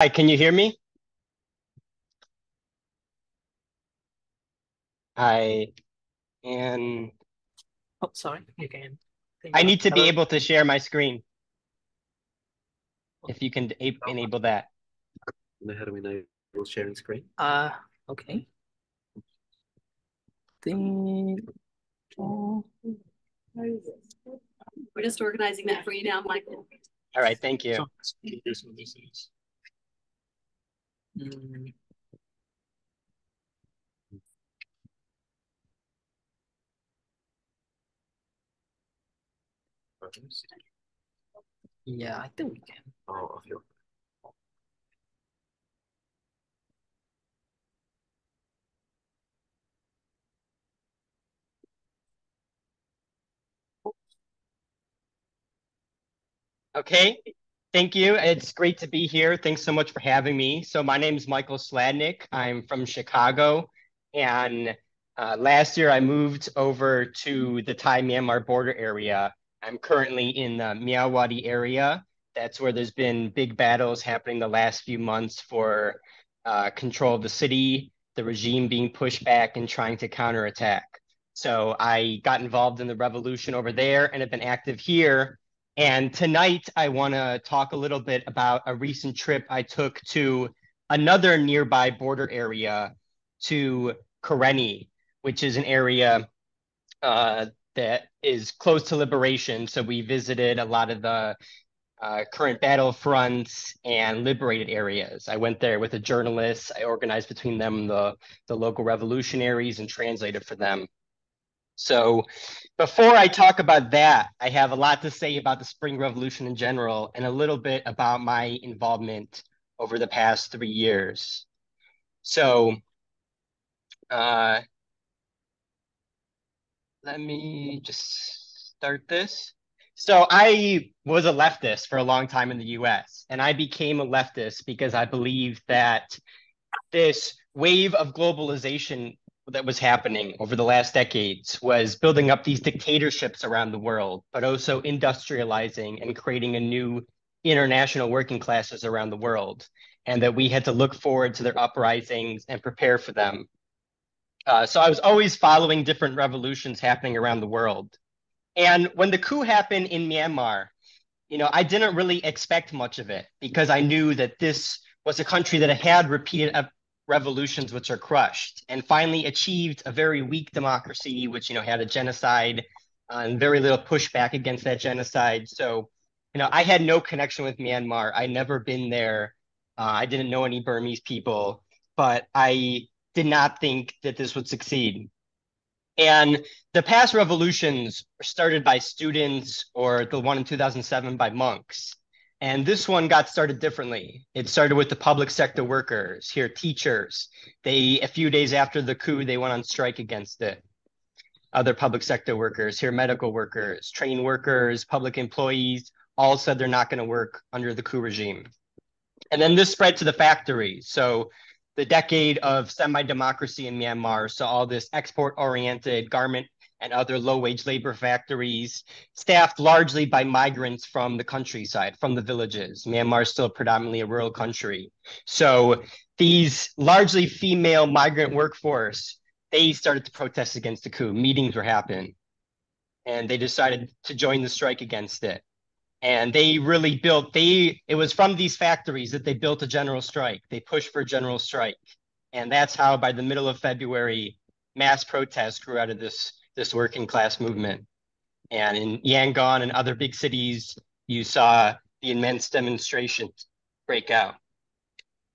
Hi, can you hear me? Hi, and Oh, sorry, you can. I need to be able to share my screen. If you can enable that. How do we enable sharing screen? Uh, okay. Then, We're just organizing that for you now, Michael. All right, thank you. Mm, yeah, I think we can. Oh, I feel. Okay, thank you. It's great to be here. Thanks so much for having me. So my name is Michael Sladnick. I'm from Chicago, and uh, last year I moved over to the Thai-Myanmar border area. I'm currently in the Myawaddy area. That's where there's been big battles happening the last few months for uh, control of the city, the regime being pushed back and trying to counterattack. So I got involved in the revolution over there and have been active here and tonight, I want to talk a little bit about a recent trip I took to another nearby border area to Karenni, which is an area uh, that is close to liberation. So we visited a lot of the uh, current battlefronts and liberated areas. I went there with a journalist. I organized between them the, the local revolutionaries and translated for them. So before I talk about that, I have a lot to say about the Spring Revolution in general and a little bit about my involvement over the past three years. So uh, let me just start this. So I was a leftist for a long time in the US, and I became a leftist because I believe that this wave of globalization that was happening over the last decades was building up these dictatorships around the world, but also industrializing and creating a new international working classes around the world, and that we had to look forward to their uprisings and prepare for them. Uh, so I was always following different revolutions happening around the world. And when the coup happened in Myanmar, you know, I didn't really expect much of it because I knew that this was a country that had repeated revolutions which are crushed and finally achieved a very weak democracy which you know had a genocide uh, and very little pushback against that genocide. So you know i had no connection with myanmar. I never been there. Uh, i didn't know any burmese people but i did not think that this would succeed. And the past revolutions started by students or the one in 2007 by monks and this one got started differently. It started with the public sector workers, here teachers. They, a few days after the coup, they went on strike against it. Other public sector workers, here medical workers, train workers, public employees, all said they're not going to work under the coup regime. And then this spread to the factories. So the decade of semi-democracy in Myanmar saw all this export-oriented garment and other low wage labor factories, staffed largely by migrants from the countryside, from the villages. Myanmar is still predominantly a rural country. So these largely female migrant workforce, they started to protest against the coup. Meetings were happening. And they decided to join the strike against it. And they really built, they it was from these factories that they built a general strike. They pushed for a general strike. And that's how by the middle of February, mass protests grew out of this this working class movement. And in Yangon and other big cities, you saw the immense demonstrations break out.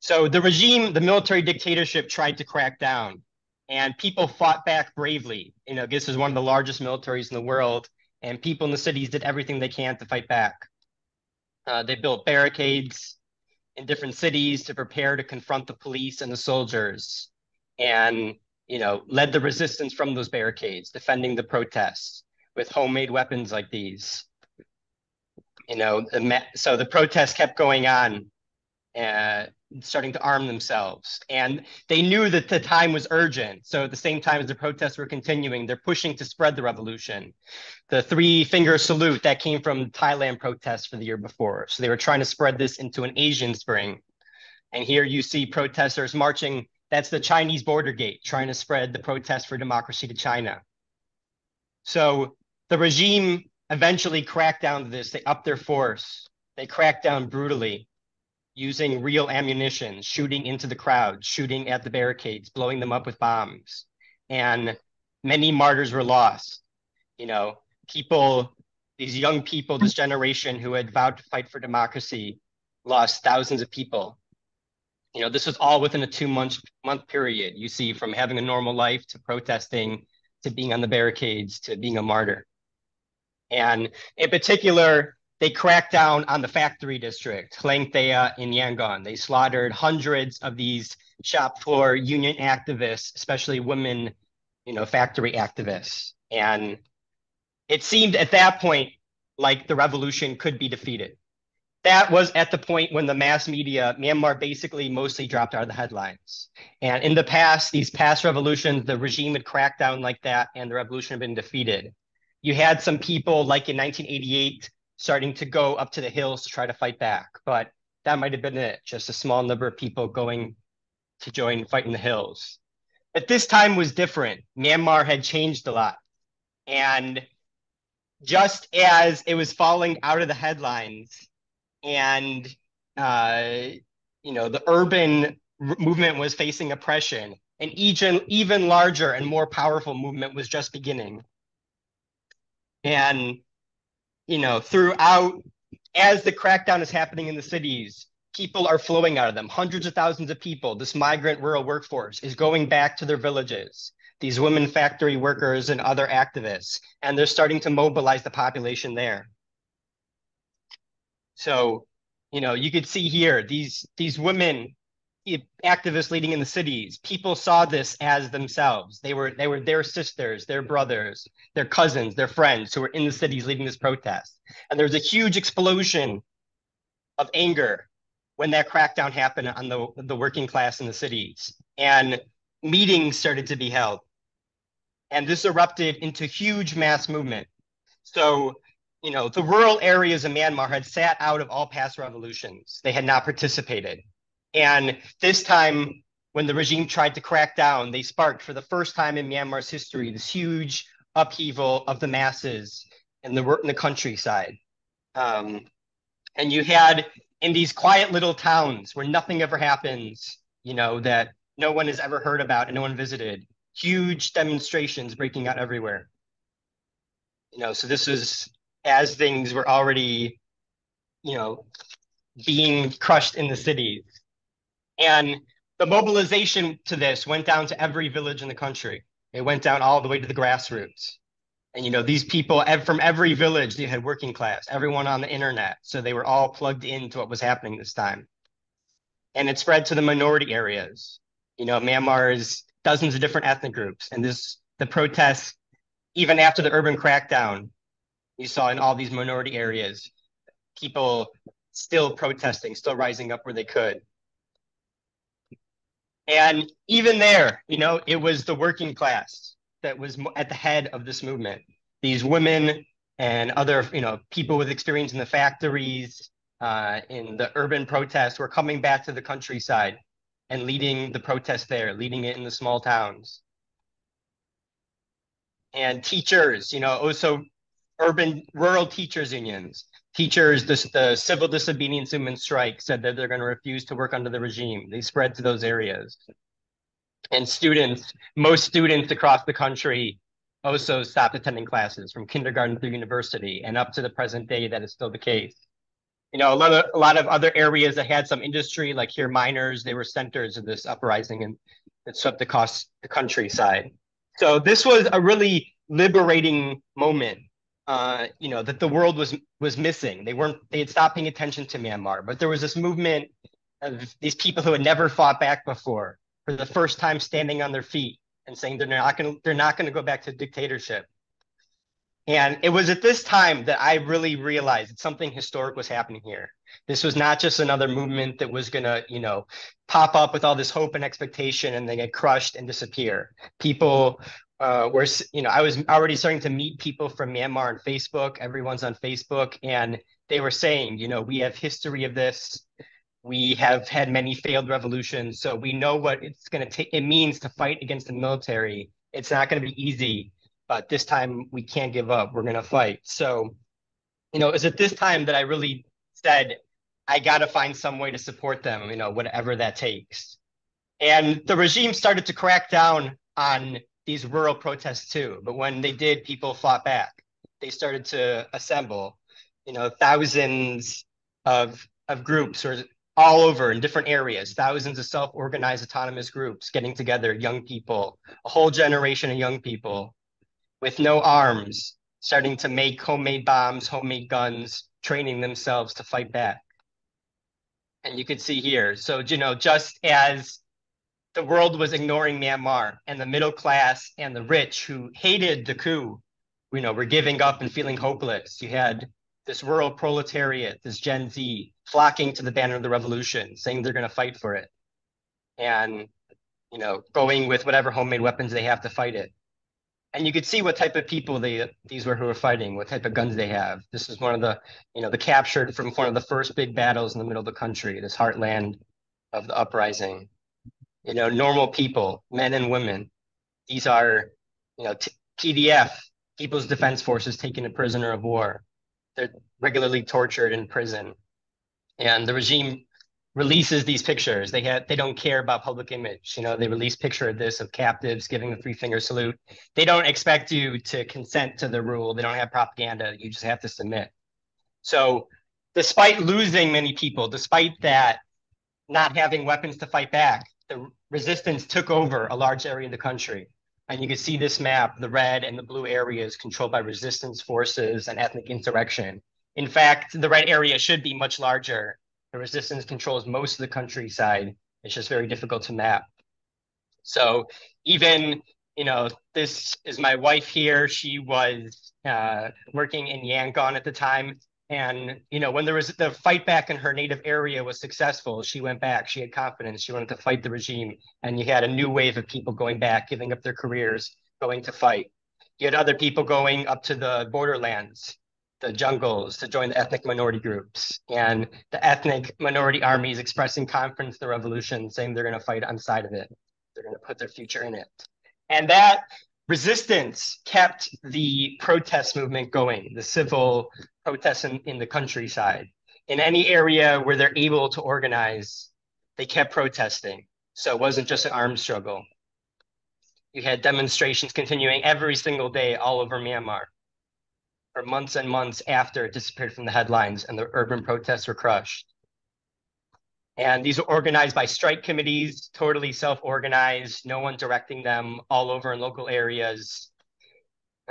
So the regime, the military dictatorship tried to crack down and people fought back bravely. You know, this is one of the largest militaries in the world and people in the cities did everything they can to fight back. Uh, they built barricades in different cities to prepare to confront the police and the soldiers. And you know, led the resistance from those barricades, defending the protests with homemade weapons like these. You know, so the protests kept going on, uh, starting to arm themselves. And they knew that the time was urgent. So at the same time as the protests were continuing, they're pushing to spread the revolution. The three finger salute that came from Thailand protests for the year before. So they were trying to spread this into an Asian spring. And here you see protesters marching. That's the Chinese border gate, trying to spread the protest for democracy to China. So the regime eventually cracked down to this. They upped their force. They cracked down brutally using real ammunition, shooting into the crowd, shooting at the barricades, blowing them up with bombs. And many martyrs were lost. You know, people, these young people, this generation who had vowed to fight for democracy, lost thousands of people. You know, this was all within a two month month period. You see, from having a normal life to protesting, to being on the barricades, to being a martyr. And in particular, they cracked down on the factory district, Hlaingthaya in Yangon. They slaughtered hundreds of these shop floor union activists, especially women, you know, factory activists. And it seemed at that point like the revolution could be defeated. That was at the point when the mass media, Myanmar basically mostly dropped out of the headlines. And in the past, these past revolutions, the regime had cracked down like that and the revolution had been defeated. You had some people like in 1988 starting to go up to the hills to try to fight back, but that might have been it, just a small number of people going to join fight in the hills. But this time was different. Myanmar had changed a lot. And just as it was falling out of the headlines and uh, you know the urban movement was facing oppression an even even larger and more powerful movement was just beginning. And you know throughout as the crackdown is happening in the cities people are flowing out of them. Hundreds of thousands of people this migrant rural workforce is going back to their villages. These women factory workers and other activists, and they're starting to mobilize the population there. So, you know, you could see here these these women activists leading in the cities people saw this as themselves. They were they were their sisters their brothers their cousins their friends who were in the cities leading this protest. And there was a huge explosion of anger when that crackdown happened on the the working class in the cities. And meetings started to be held. And this erupted into huge mass movement. So, you know, the rural areas of Myanmar had sat out of all past revolutions. They had not participated. And this time, when the regime tried to crack down, they sparked for the first time in Myanmar's history this huge upheaval of the masses in the, in the countryside. Um, and you had in these quiet little towns where nothing ever happens, you know, that no one has ever heard about and no one visited huge demonstrations breaking out everywhere. You know, so this was as things were already, you know, being crushed in the cities. And the mobilization to this went down to every village in the country. It went down all the way to the grassroots. And you know, these people from every village, they had working class, everyone on the internet. So they were all plugged into what was happening this time. And it spread to the minority areas. You know, Myanmar is dozens of different ethnic groups. And this the protests, even after the urban crackdown, you saw in all these minority areas, people still protesting, still rising up where they could. And even there, you know, it was the working class that was at the head of this movement. These women and other, you know, people with experience in the factories, uh, in the urban protests were coming back to the countryside and leading the protest there, leading it in the small towns. And teachers, you know, also urban rural teachers unions, teachers, the, the civil disobedience movement strike said that they're going to refuse to work under the regime. They spread to those areas. And students, most students across the country also stopped attending classes from kindergarten through university and up to the present day that is still the case you know, a lot of a lot of other areas that had some industry, like here miners, they were centers of this uprising and it swept across the countryside. So this was a really liberating moment. Uh, you know, that the world was was missing. They weren't they had stopped paying attention to Myanmar, but there was this movement of these people who had never fought back before for the first time standing on their feet and saying they're not going they're not going to go back to dictatorship and it was at this time that I really realized that something historic was happening here. This was not just another movement that was going to, you know, pop up with all this hope and expectation and then get crushed and disappear. People uh, you know, I was already starting to meet people from Myanmar on Facebook. Everyone's on Facebook. And they were saying, you know, we have history of this. We have had many failed revolutions, so we know what it's going to take. It means to fight against the military. It's not going to be easy, but this time we can't give up. We're going to fight. So, you know, it this time that I really said, I got to find some way to support them, you know, whatever that takes. And the regime started to crack down on these rural protests too. But when they did, people fought back. They started to assemble, you know, thousands of of groups or all over in different areas, thousands of self-organized autonomous groups getting together, young people, a whole generation of young people with no arms, starting to make homemade bombs, homemade guns, training themselves to fight back. And you can see here, so, you know, just as the world was ignoring Myanmar and the middle class and the rich who hated the coup, you know, were giving up and feeling hopeless. You had this rural proletariat, this Gen Z, flocking to the banner of the revolution, saying they're going to fight for it, and you know, going with whatever homemade weapons they have to fight it. And you could see what type of people they these were who were fighting, what type of guns they have. This is one of the, you know, the captured from one of the first big battles in the middle of the country, this heartland of the uprising you know, normal people, men and women. These are, you know, t- PDF, People's Defense Forces taken a prisoner of war. They're regularly tortured in prison. And the regime releases these pictures. They have they don't care about public image. You know, they release picture of this of captives giving the three finger salute. They don't expect you to consent to the rule. They don't have propaganda. You just have to submit. So despite losing many people, despite that not having weapons to fight back, the resistance took over a large area of the country. And you can see this map, the red and the blue areas controlled by resistance forces and ethnic insurrection. In fact, the red area should be much larger. The resistance controls most of the countryside. It's just very difficult to map. So even, you know, this is my wife here. She was uh, working in Yangon at the time. And you know, when there was the fight back in her native area was successful, she went back. She had confidence. She wanted to fight the regime, and you had a new wave of people going back, giving up their careers, going to fight. You had other people going up to the borderlands, the jungles, to join the ethnic minority groups, and the ethnic minority armies expressing confidence the revolution, saying they're going to fight on side of it. They're going to put their future in it, and that resistance kept the protest movement going, the civil protests in, in the countryside. In any area where they're able to organize, they kept protesting. So it wasn't just an armed struggle. You had demonstrations continuing every single day all over Myanmar for months and months after it disappeared from the headlines and the urban protests were crushed. And these were organized by strike committees, totally self-organized, no one directing them all over in local areas.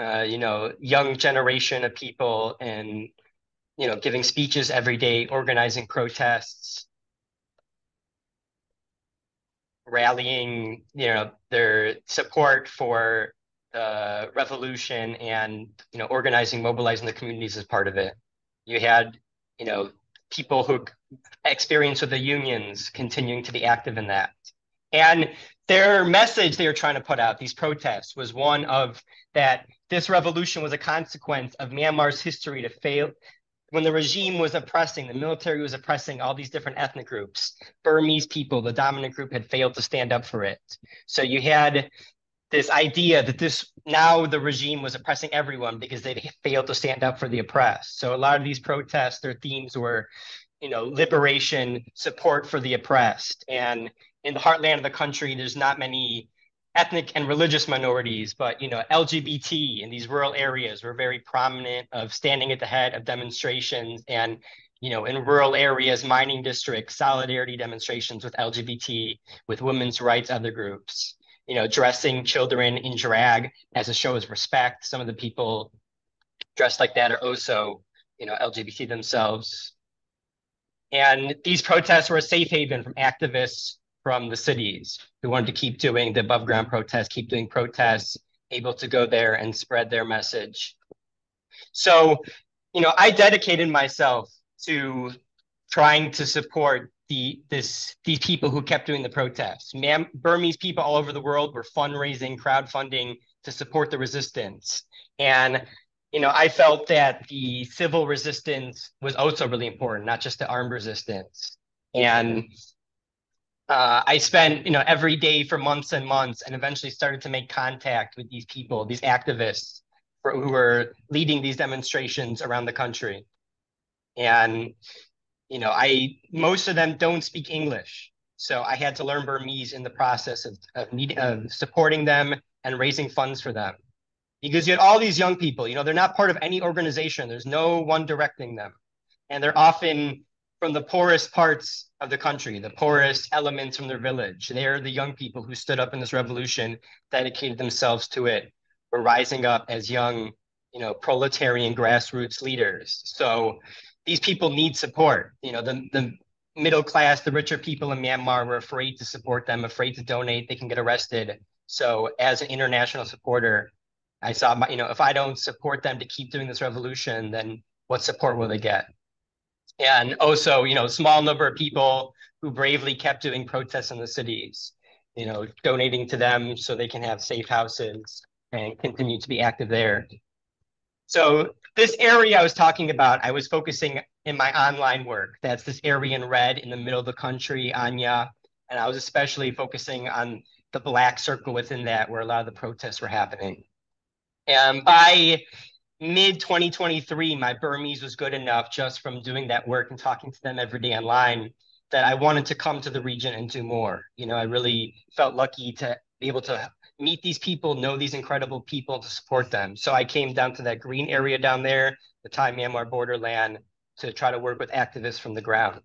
Uh, you know, young generation of people and, you know, giving speeches every day, organizing protests, rallying, you know, their support for the revolution and, you know, organizing, mobilizing the communities as part of it. You had, you know, people who experience with the unions continuing to be active in that. And their message they were trying to put out, these protests, was one of that this revolution was a consequence of Myanmar's history to fail. When the regime was oppressing, the military was oppressing all these different ethnic groups. Burmese people, the dominant group, had failed to stand up for it. So you had this idea that this now the regime was oppressing everyone because they failed to stand up for the oppressed. So a lot of these protests, their themes were, you know, liberation, support for the oppressed. And in the heartland of the country, there's not many ethnic and religious minorities, but you know, LGBT in these rural areas were very prominent of standing at the head of demonstrations and you know, in rural areas, mining districts, solidarity demonstrations with LGBT, with women's rights, other groups you know, dressing children in drag as a show of respect. Some of the people dressed like that are also, you know, LGBT themselves. And these protests were a safe haven from activists from the cities who wanted to keep doing the above ground protests, keep doing protests, able to go there and spread their message. So, you know, I dedicated myself to trying to support the this these people who kept doing the protests. Man, Burmese people all over the world were fundraising, crowdfunding to support the resistance. And you know, I felt that the civil resistance was also really important, not just the armed resistance. And uh, I spent, you know, every day for months and months, and eventually started to make contact with these people, these activists for, who were leading these demonstrations around the country. And, you know, I most of them don't speak English, so I had to learn Burmese in the process of of, need, of supporting them and raising funds for them. Because you had all these young people, you know, they're not part of any organization. There's no one directing them, and they're often from the poorest parts of the country, the poorest elements from their village. They're the young people who stood up in this revolution, dedicated themselves to it, were rising up as young, you know, proletarian grassroots leaders. So these people need support. You know, the, the middle class, the richer people in Myanmar were afraid to support them, afraid to donate, they can get arrested. So as an international supporter, I saw my, you know, if I don't support them to keep doing this revolution, then what support will they get? and also you know small number of people who bravely kept doing protests in the cities you know donating to them so they can have safe houses and continue to be active there. So this area i was talking about i was focusing in my online work. That's this area in red in the middle of the country anya. And i was especially focusing on the black circle within that where a lot of the protests were happening and by mid 2023, my Burmese was good enough just from doing that work and talking to them every day online that I wanted to come to the region and do more. You know, I really felt lucky to be able to meet these people, know these incredible people to support them. So I came down to that green area down there, the Thai Myanmar borderland, to try to work with activists from the ground.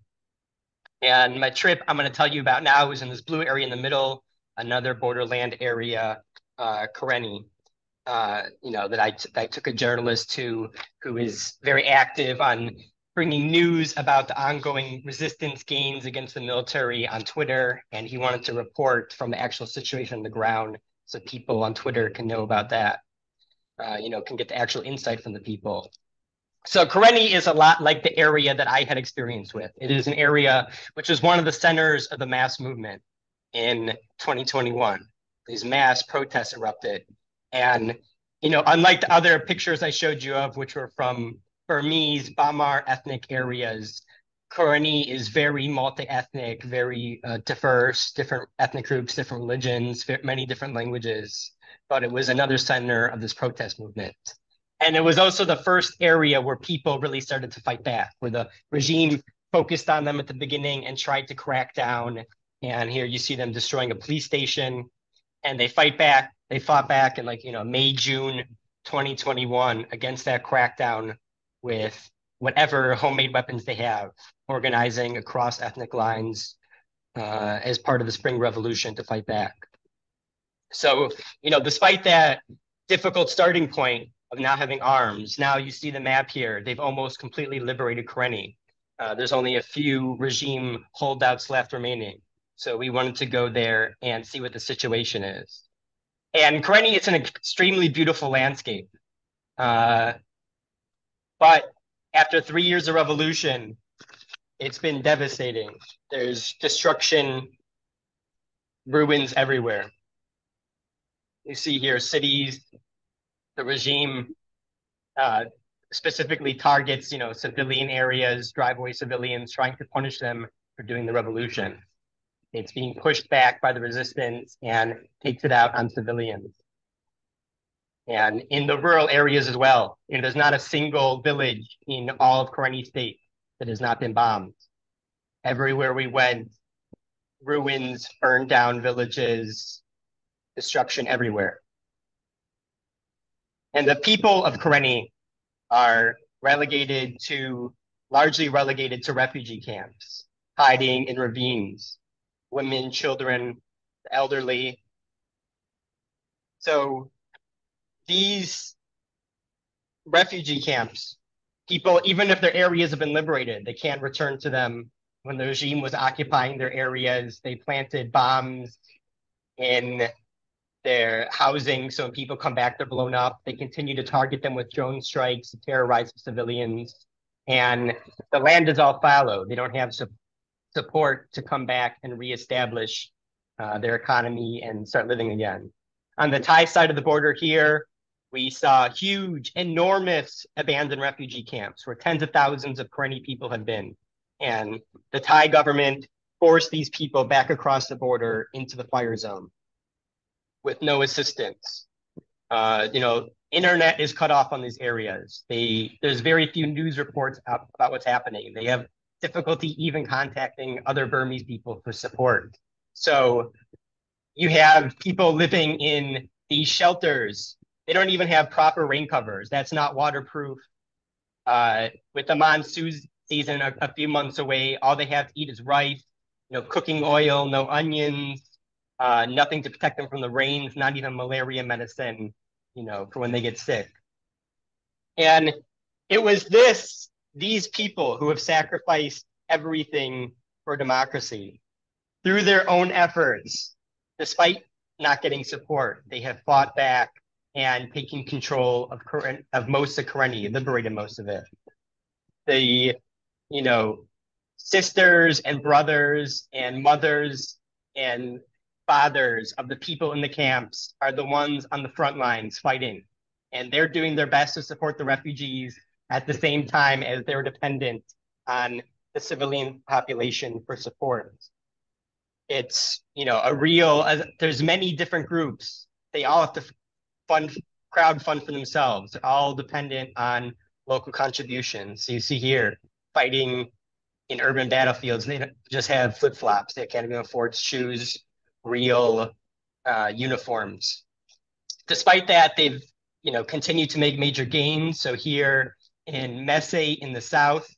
And my trip I'm going to tell you about now is in this blue area in the middle, another borderland area, uh, Karenni uh, you know, that I, I took a journalist to who is very active on bringing news about the ongoing resistance gains against the military on Twitter. And he wanted to report from the actual situation on the ground so people on Twitter can know about that, uh, you know, can get the actual insight from the people. So Karenni is a lot like the area that I had experience with. It is an area which was one of the centers of the mass movement in 2021. These mass protests erupted and, you know, unlike the other pictures I showed you of, which were from Burmese, Bamar ethnic areas, Karenni is very multi-ethnic, very uh, diverse, different ethnic groups, different religions, many different languages. But it was another center of this protest movement. And it was also the first area where people really started to fight back, where the regime focused on them at the beginning and tried to crack down. And here you see them destroying a police station, and they fight back they fought back in like you know May June 2021 against that crackdown with whatever homemade weapons they have, organizing across ethnic lines uh, as part of the Spring Revolution to fight back. So you know, despite that difficult starting point of not having arms, now you see the map here. They've almost completely liberated Karenni. Uh, there's only a few regime holdouts left remaining. So we wanted to go there and see what the situation is. And Karenni, it's an extremely beautiful landscape. Uh, but after three years of revolution, it's been devastating. There's destruction, ruins everywhere. You see here cities, the regime uh, specifically targets, you know, civilian areas, driveway civilians, trying to punish them for doing the revolution. It's being pushed back by the resistance and takes it out on civilians. And in the rural areas as well, you know, there's not a single village in all of Karenni State that has not been bombed. Everywhere we went, ruins, burned down villages, destruction everywhere. And the people of Karenni are relegated to, largely relegated to refugee camps, hiding in ravines, women, children, elderly. So these refugee camps, people, even if their areas have been liberated, they can't return to them. When the regime was occupying their areas, they planted bombs in their housing. So when people come back, they're blown up. They continue to target them with drone strikes to terrorize civilians. And the land is all fallow. They don't have support to come back and reestablish uh, their economy and start living again. On the Thai side of the border here, we saw huge, enormous abandoned refugee camps where tens of thousands of Karenni people have been. And the Thai government forced these people back across the border into the fire zone with no assistance. Uh, you know, internet is cut off on these areas. They there's very few news reports about what's happening. They have difficulty even contacting other Burmese people for support. So you have people living in these shelters. They don't even have proper rain covers. That's not waterproof. Uh, with the monsoon season a, a, few months away, all they have to eat is rice, no cooking oil, no onions, uh, nothing to protect them from the rains, not even malaria medicine, you know, for when they get sick. And it was this, these people who have sacrificed everything for democracy through their own efforts, despite not getting support, they have fought back and taken control of of most of Karenni, liberated most of it. The, you know, sisters and brothers and mothers and fathers of the people in the camps are the ones on the front lines fighting. And they're doing their best to support the refugees at the same time as they're dependent on the civilian population for support. It's, you know, a real, uh, there's many different groups. They all have to fund, crowd fund for themselves. They're all dependent on local contributions. So you see here, fighting in urban battlefields, they just have flip flops. They can't even afford shoes real uh, uniforms. Despite that, they've you know continued to make major gains. So here in Messe in the south,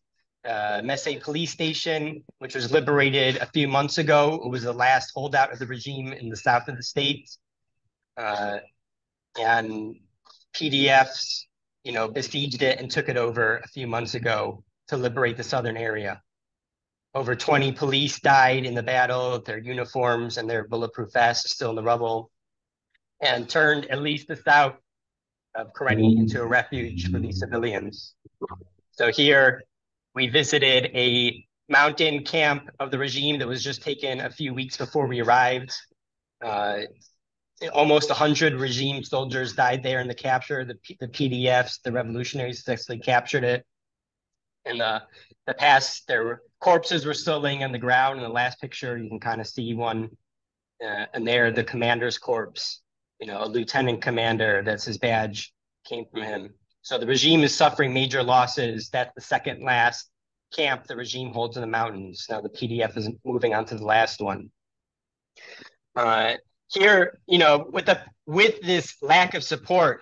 uh, Messe police station, which was liberated a few months ago, it was the last holdout of the regime in the south of the state. Uh, and PDFs, you know, besieged it and took it over a few months ago to liberate the southern area. Over 20 police died in the battle, their uniforms and their bulletproof vests are still in the rubble, and turned at least the south of Karenni into a refuge for these civilians. So here we visited a mountain camp of the regime that was just taken a few weeks before we arrived. Uh, almost 100 regime soldiers died there in the capture. The, the PDFs, the revolutionaries successfully captured it. In the, the past, their corpses were still laying on the ground. In the last picture, you can kind of see one, uh, and there the commander's corpse, you know, a lieutenant commander, that's his badge, came from him. So the regime is suffering major losses. That's the second last camp the regime holds in the mountains. Now the PDF is moving on to the last one. Uh, here, you know, with the with this lack of support,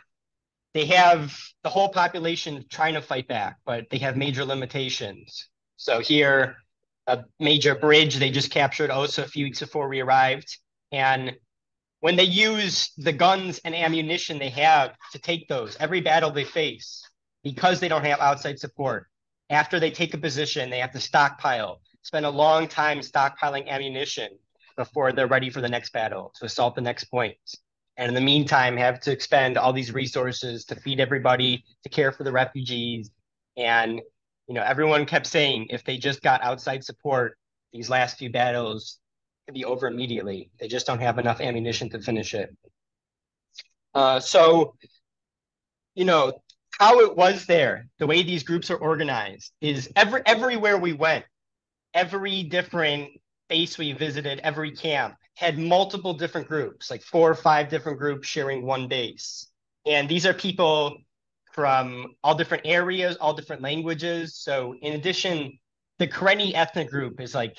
they have the whole population trying to fight back, but they have major limitations. So here, a major bridge they just captured also a few weeks before we arrived. And when they use the guns and ammunition they have to take those, every battle they face, because they don't have outside support, after they take a position, they have to stockpile, spend a long time stockpiling ammunition before they're ready for the next battle to assault the next point. And in the meantime have to expend all these resources to feed everybody to care for the refugees. And you know everyone kept saying if they just got outside support these last few battles could be over immediately they just don't have enough ammunition to finish it uh, so you know how it was there the way these groups are organized is every everywhere we went every different base we visited every camp had multiple different groups, like four or five different groups sharing one base. And these are people from all different areas, all different languages. So in addition, the Karenni ethnic group is like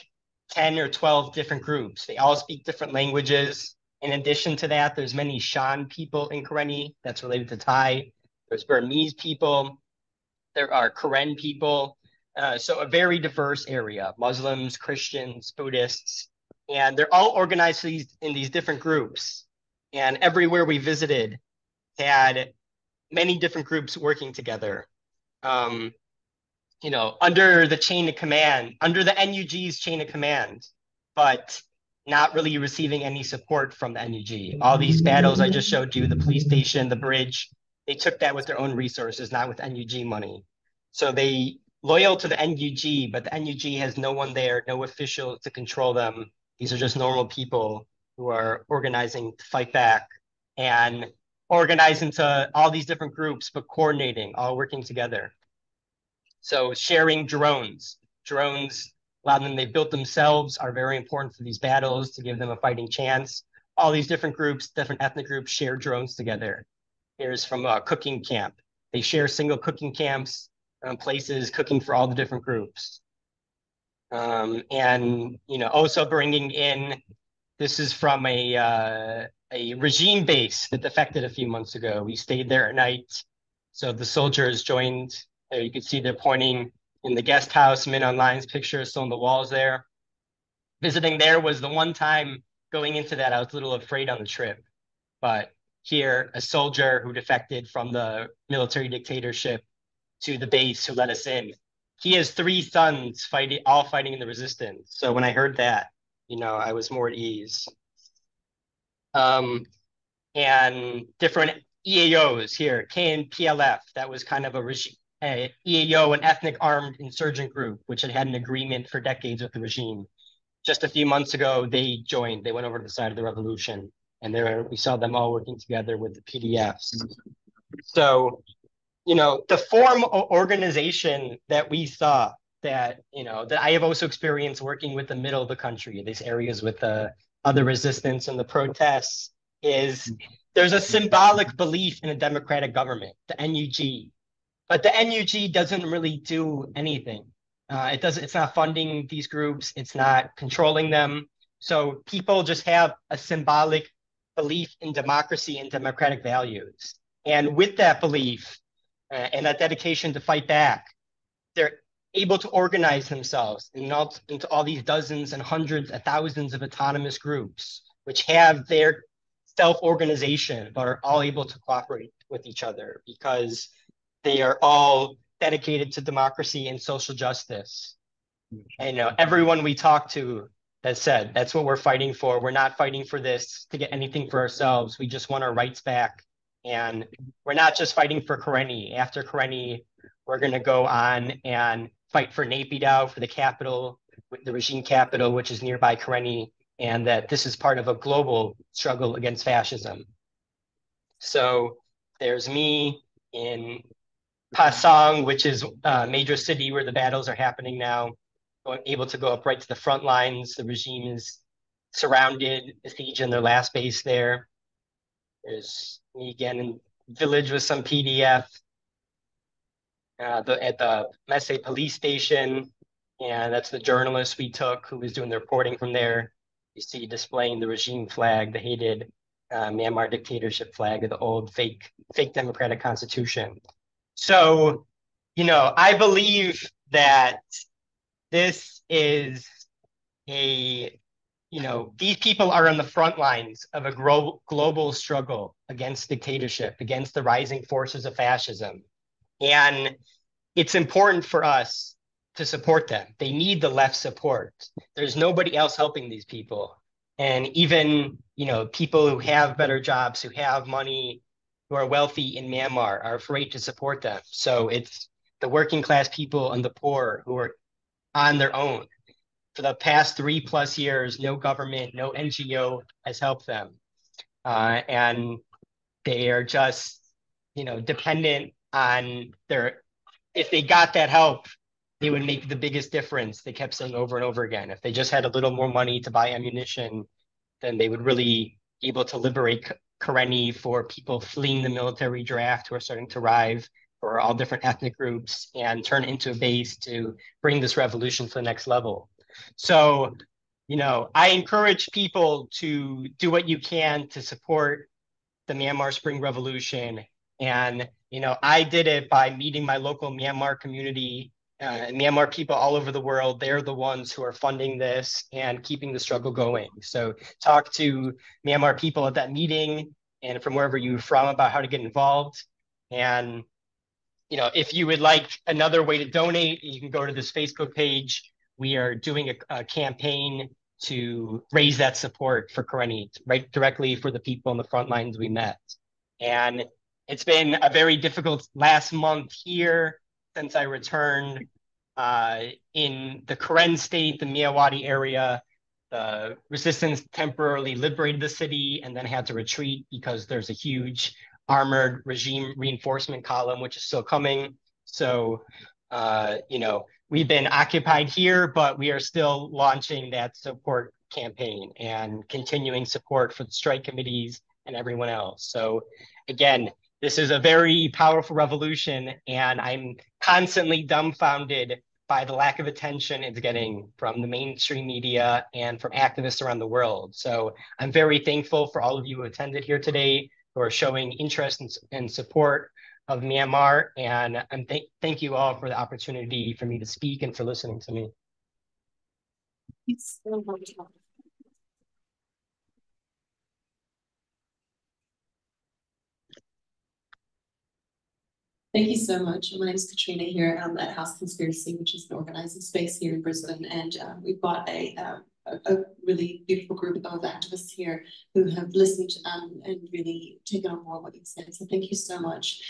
10 or 12 different groups. They all speak different languages. In addition to that, there's many Shan people in Karenni that's related to Thai. There's Burmese people. There are Karen people. Uh, so a very diverse area, Muslims, Christians, Buddhists, and they're all organized in these different groups. And everywhere we visited had many different groups working together. Um, you know, under the chain of command, under the NUG's chain of command, but not really receiving any support from the NUG. All these battles I just showed you, the police station, the bridge, they took that with their own resources, not with NUG money. So they loyal to the NUG, but the NUG has no one there, no official to control them. These are just normal people who are organizing to fight back and organize into all these different groups, but coordinating, all working together. So sharing drones. drones, a lot of them they built themselves, are very important for these battles to give them a fighting chance. All these different groups, different ethnic groups share drones together. Here's from a cooking camp. They share single cooking camps, um, places cooking for all the different groups. Um, and you know, also bringing in, this is from a uh, a regime base that defected a few months ago. We stayed there at night, so the soldiers joined. You can see they're pointing in the guest house. Min Aung Hlaing's picture is still on the walls there. Visiting there was the one time going into that I was a little afraid on the trip, but here a soldier who defected from the military dictatorship to the base who let us in. He has three sons fighting, all fighting in the resistance. So when I heard that, you know, I was more at ease. Um, and different EAOs here, KNPLF, that was kind of a regime, Uh, a EAO, an ethnic armed insurgent group, which had had an agreement for decades with the regime. Just a few months ago, they joined. They went over to the side of the revolution, and there we saw them all working together with the PDFs. So you know, the form organization that we saw that, you know, that I have also experienced working with the middle of the country, these areas with the other resistance and the protests, is there's a symbolic belief in a democratic government, the NUG. But the NUG doesn't really do anything. Uh, it doesn't, it's not funding these groups, it's not controlling them. So people just have a symbolic belief in democracy and democratic values. And with that belief, uh, and that dedication to fight back, they're able to organize themselves in all, into all these dozens and hundreds and thousands of autonomous groups, which have their self-organization, but are all able to cooperate with each other because they are all dedicated to democracy and social justice. And you know, everyone we talk to has said that's what we're fighting for. We're not fighting for this to get anything for ourselves. We just want our rights back and we're not just fighting for Karenni. After Karenni, we're going to go on and fight for Naypyidaw, for the capital, the regime capital, which is nearby Karenni, and that this is part of a global struggle against fascism. So there's me in Pasaung, which is a major city where the battles are happening now, able to go up right to the front lines. The regime is surrounded, siege in their last base there. There's me again in village with some PDF. Uh, the, at the Messe police station, and that's the journalist we took who was doing the reporting from there. You see displaying the regime flag, the hated uh, Myanmar dictatorship flag of the old fake fake democratic constitution. So, you know, I believe that this is a you know, these people are on the front lines of a gro- global struggle against dictatorship, against the rising forces of fascism. And it's important for us to support them. They need the left support. There's nobody else helping these people. And even, you know, people who have better jobs, who have money, who are wealthy in Myanmar are afraid to support them. So it's the working class people and the poor who are on their own for the past three plus years, no government, no NGO has helped them. Uh, and they are just, you know, dependent on their, if they got that help, they would make the biggest difference. They kept saying over and over again, if they just had a little more money to buy ammunition, then they would really be able to liberate Karenni for people fleeing the military draft who are starting to arrive for all different ethnic groups and turn into a base to bring this revolution to the next level. So, you know, I encourage people to do what you can to support the Myanmar Spring Revolution. And, you know, I did it by meeting my local Myanmar community, uh, Myanmar people all over the world. They're the ones who are funding this and keeping the struggle going. So talk to Myanmar people at that meeting and from wherever you're from about how to get involved. And, you know, if you would like another way to donate, you can go to this Facebook page we are doing a, a campaign to raise that support for Karenni, right directly for the people on the front lines we met. And it's been a very difficult last month here since I returned uh, in the Karen state, the Myawaddy area. The resistance temporarily liberated the city and then had to retreat because there's a huge armored regime reinforcement column, which is still coming. So Uh, you know, we've been occupied here, but we are still launching that support campaign and continuing support for the strike committees and everyone else. So again, this is a very powerful revolution, and I'm constantly dumbfounded by the lack of attention it's getting from the mainstream media and from activists around the world. So I'm very thankful for all of you who attended here today, who are showing interest and, and support of Myanmar. And I'm th thank you all for the opportunity for me to speak and for listening to me. So. Thank you so much. My name is Katrina here um, at House Conspiracy, which is an organizing space here in Brisbane. And uh, we've got a, uh, a, a really beautiful group of activists here who have listened um, and really taken on board what you said. So thank you so much.